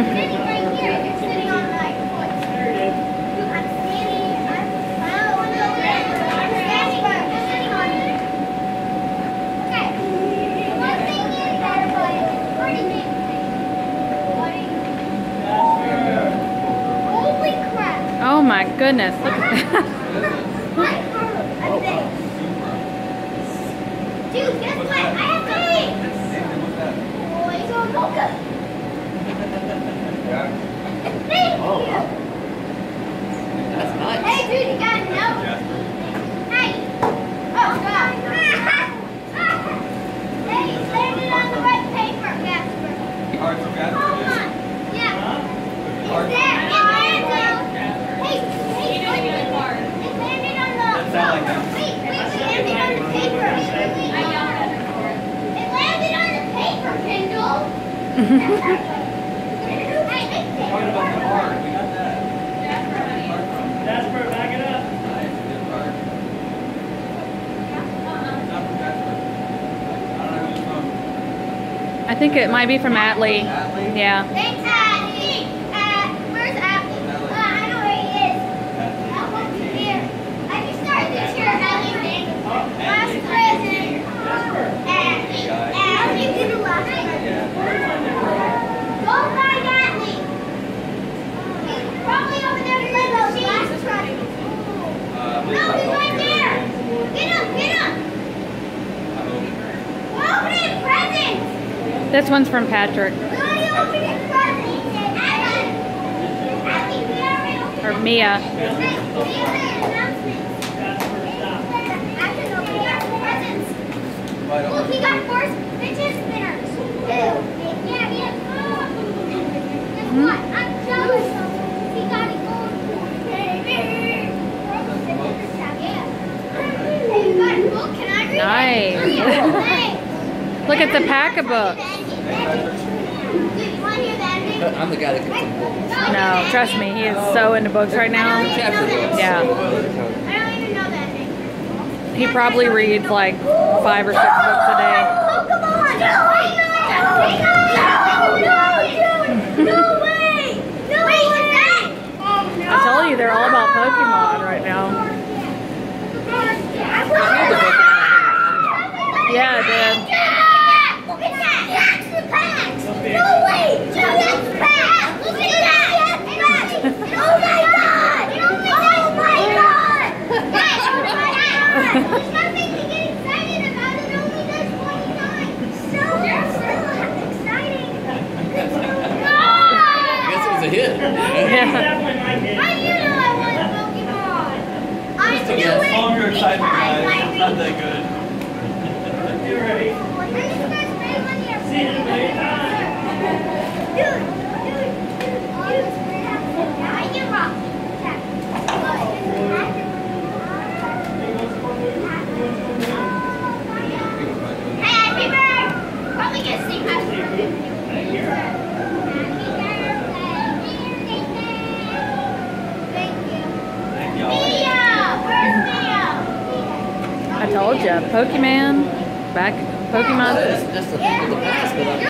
oh, no, I'm standing. You're sitting on me. Okay. One thing is that it's pretty big thing. What are you? Holy crap. Oh my goodness. Look at that. What? A thing. Dude, guess what? I have things. Oh, it's on mocha. Thank Oh, you. wow. That's nice. Hey, dude, you got a note? Hey. Oh, God. hey, you landed on the right paper, Casper. Hold on. Yeah. It's there. It landed. Hey, hey, wait, wait, wait. It landed on the. That's all I got. Wait, wait, it landed on the paper. Wait, wait, wait. It landed on the paper, Kendall. Hey, hey, Talking about the art, we got that. Jasper, back it up. Nice, good art. Not from Jasper. I don't know who's from. I think it might be from Atlee. Atlee? Yeah. Thanks, Abby. Uh, where's Abby? Uh, I know where he is. I won't be here. I just started this year at Abby. Last present. Abby. Abby did the last present. Go find Abby. He's probably over there playing the last present. Uh, No, This one's from Patrick. We already opened presents. Abby. Abby, we already opened Or Mia. Hey, we have an announcement. Jasper, stop. Action over here. Presents. Right Look, he got four fidget spinners. Yeah, yeah. Guess what? I'm jealous. He got a gold one. Yeah. Hey, you got book? Can I read Nice. Look at the pack of books. Dude, you want to hear the ending? I'm the guy that gets the book. No, trust me, he is so into books right now. Chapter books. Yeah. I don't even know that ending. He probably reads like five or six books a day. Pokemon! No, wait, no, no, no, dude, no way! No way, is that? Oh, no. I told you they're all about Pokemon right now. Yeah, dude. Look at that! That's the packs! No way! Dude, that's the packs! Look at that! Oh my god! Oh my god! Guys, oh my god! There's nothing to get excited about. It only does 20 times. So, so exciting. I guess it was a hit. Yeah. Definitely my kid. How do you know I want Pokemon? I knew it. You're excited, because guys. not that good. You ready? Are you guys ready when you're See you in a million times. Dude, dude, Pokemon, back Pokemon. The past, but I